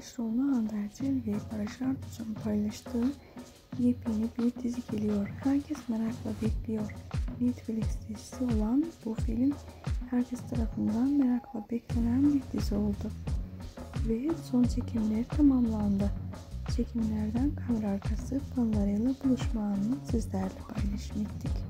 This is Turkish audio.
Hande Erçel ve Barış Arduç'un paylaştığı yepyeni bir dizi geliyor. Herkes merakla bekliyor. Netflix dizisi olan bu film herkes tarafından merakla beklenen bir dizi oldu. Ve son çekimleri tamamlandı. Çekimlerden kamera arkası fanlarıyla buluşma anını sizlerle paylaşım ettik.